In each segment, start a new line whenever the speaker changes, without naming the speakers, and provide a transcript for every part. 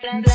Black is
mm-hmm.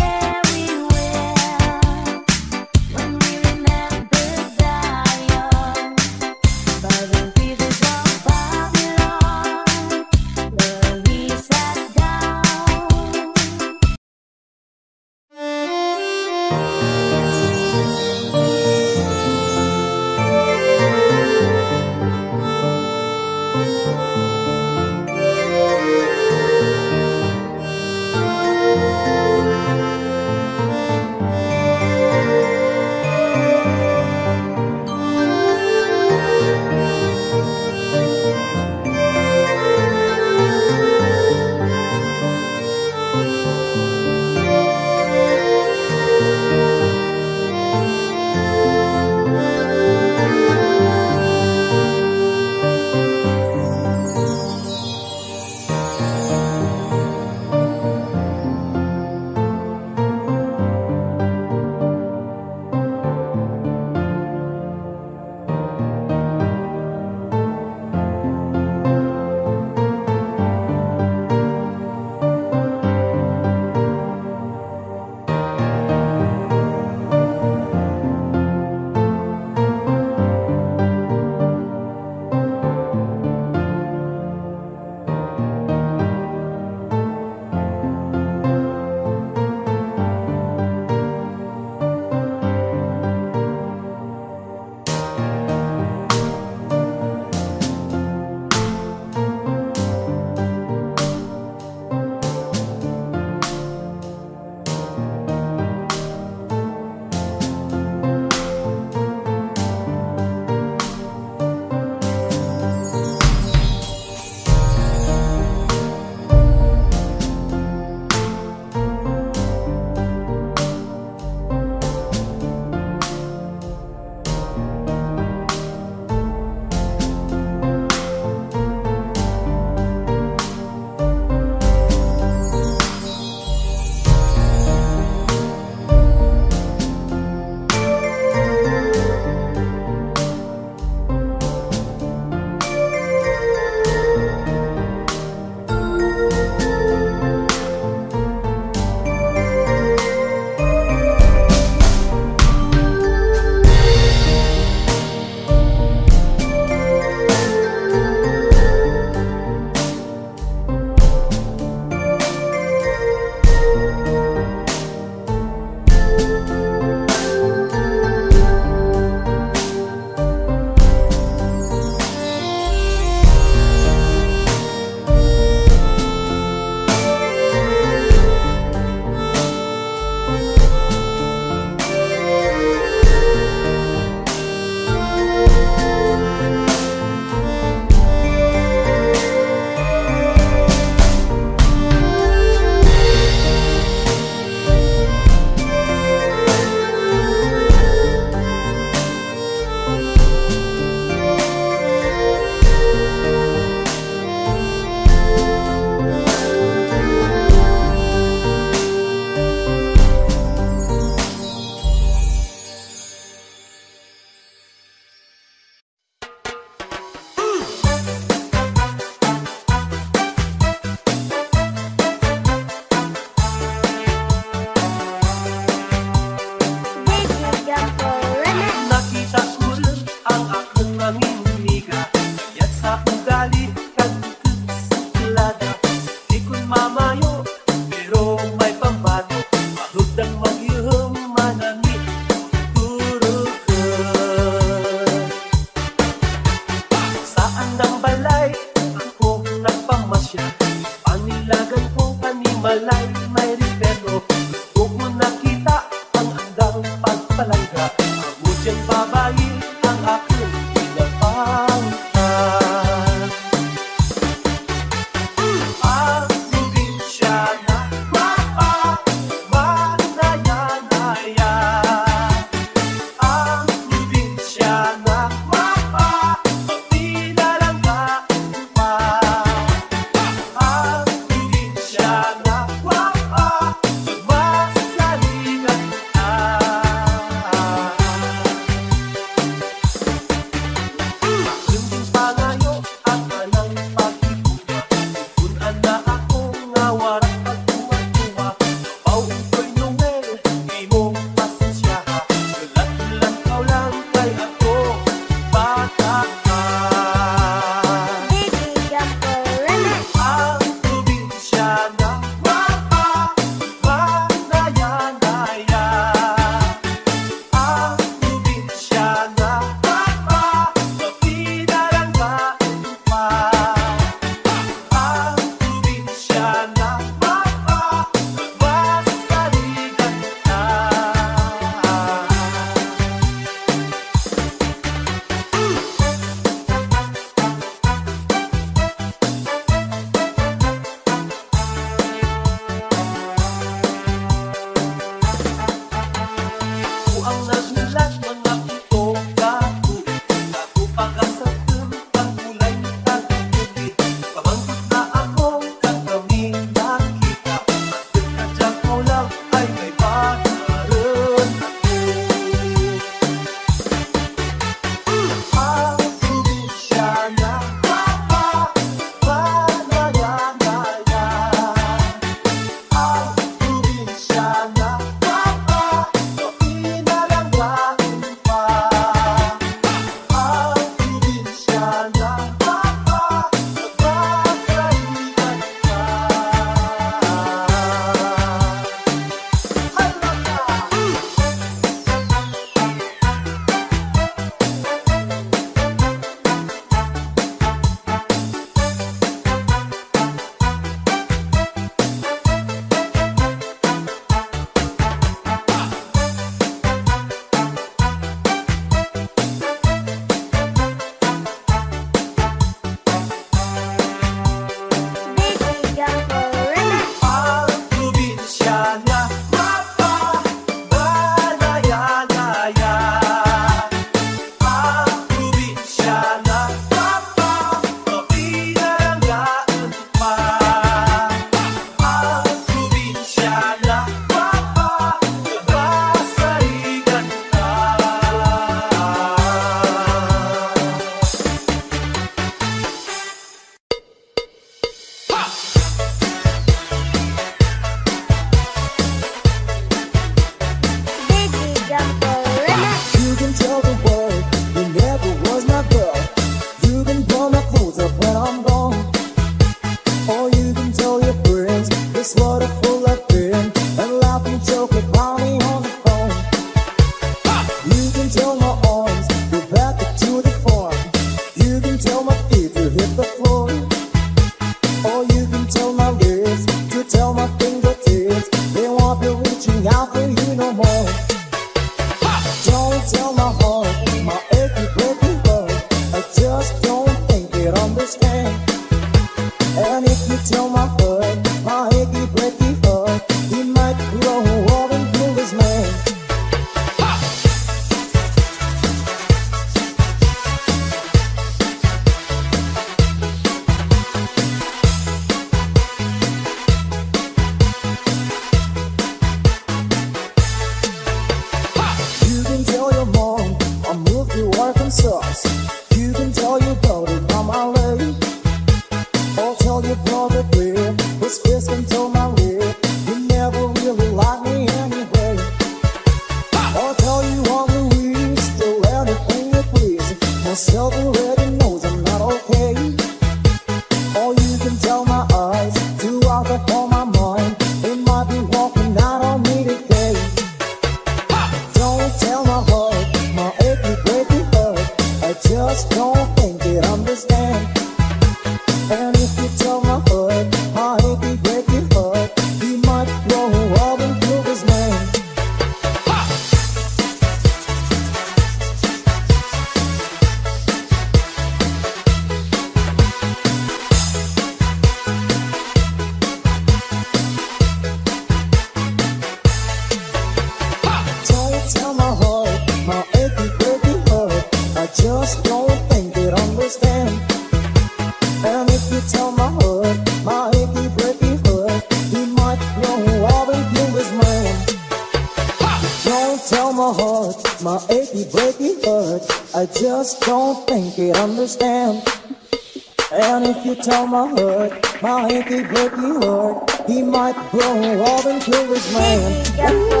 tell my hood, my hanky breaky hood. He might grow up until his man.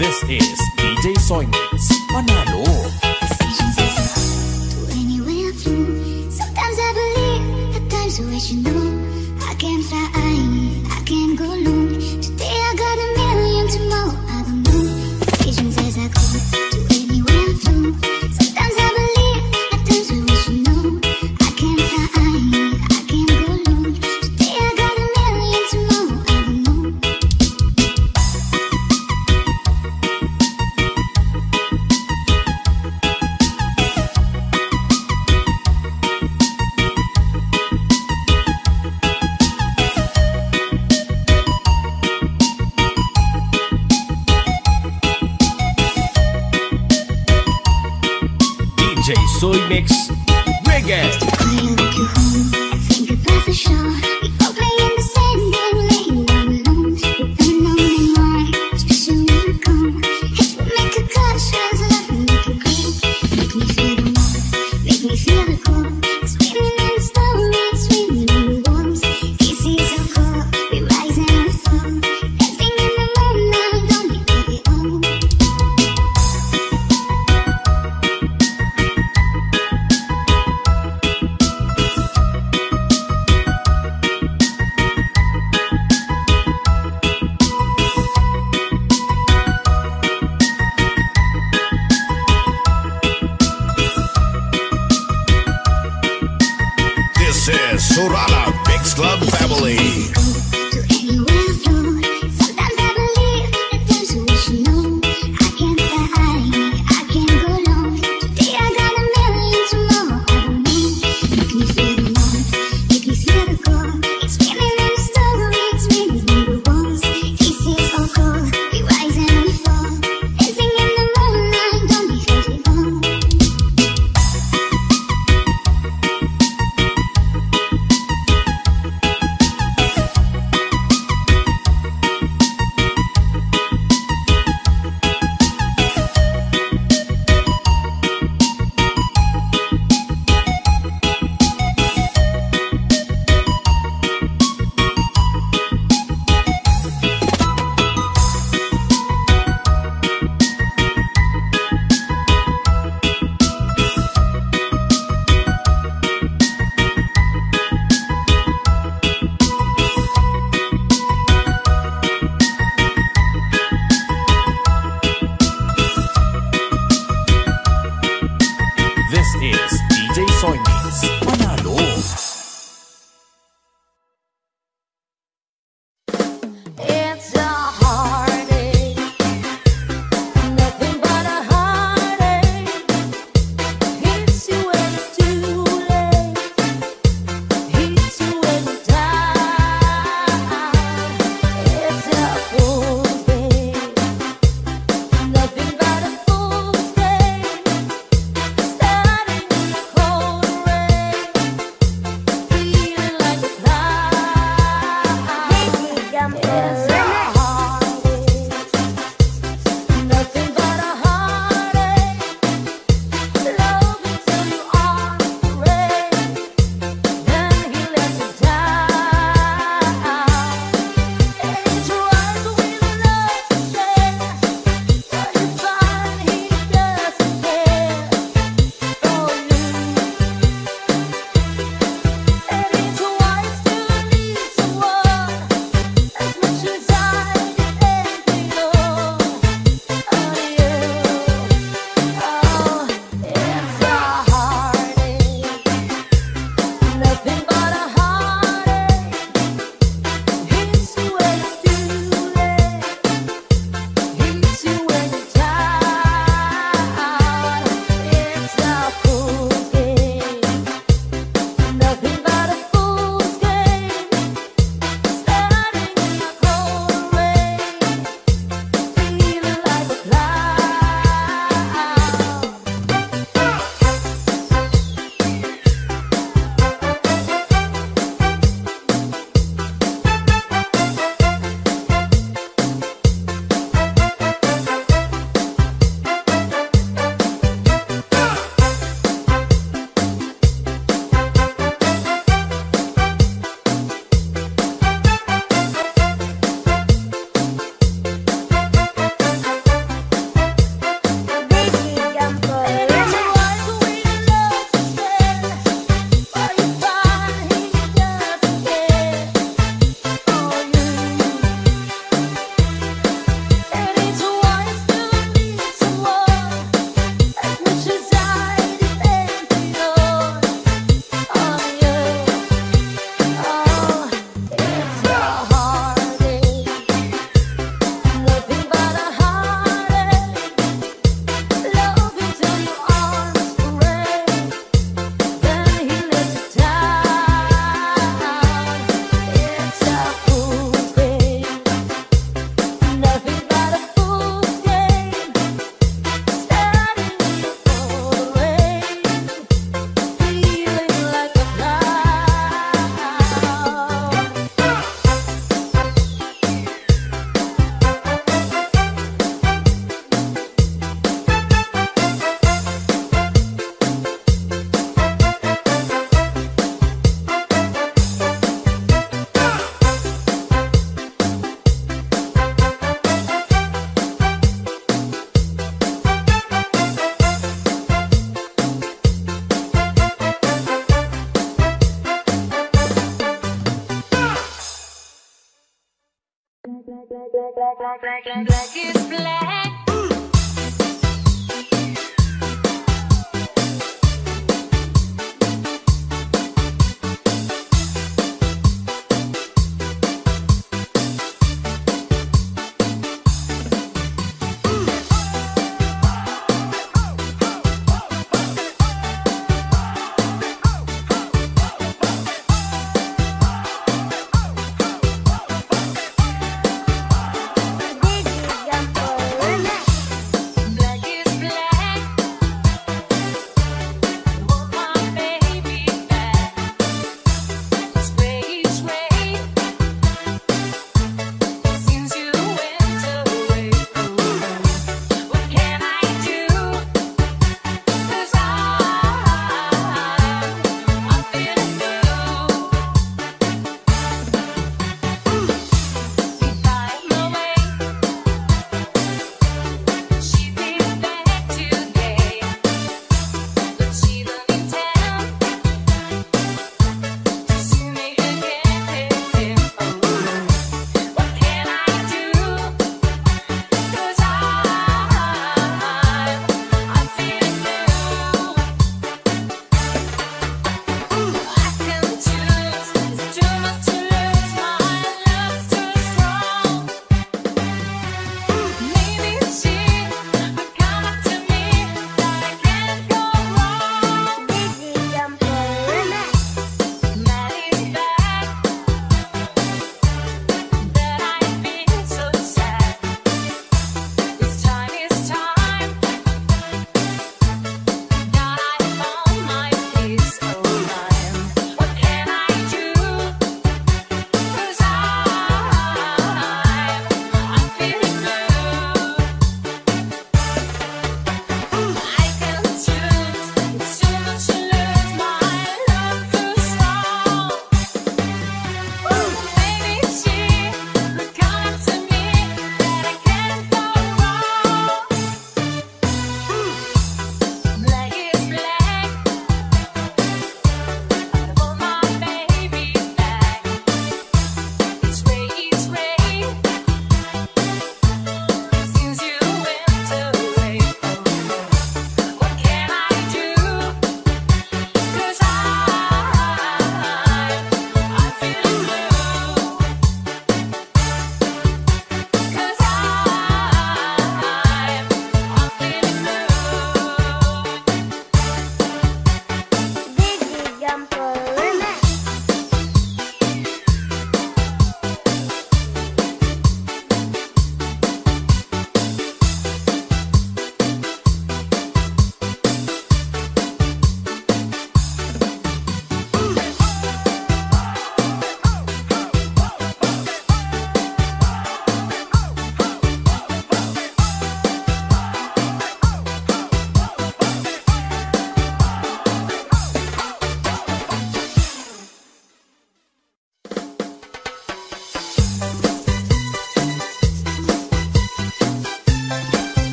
This
is
DJ Soy Mix. Manalo.
To anywhere I flew. Sometimes I believe, at times I wish you. I can fly, I can go
low.